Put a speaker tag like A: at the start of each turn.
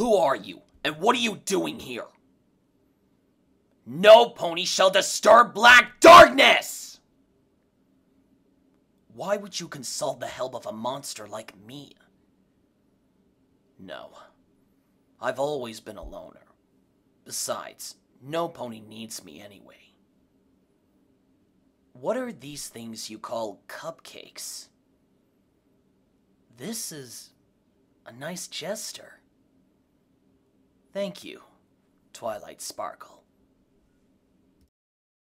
A: Who are you, and what are you doing here? No pony shall disturb black darkness! Why would you consult the help of a monster like me? No. I've always been a loner. Besides, no pony needs me anyway. What are these things you call cupcakes? This is a nice jester. Thank you, Twilight Sparkle.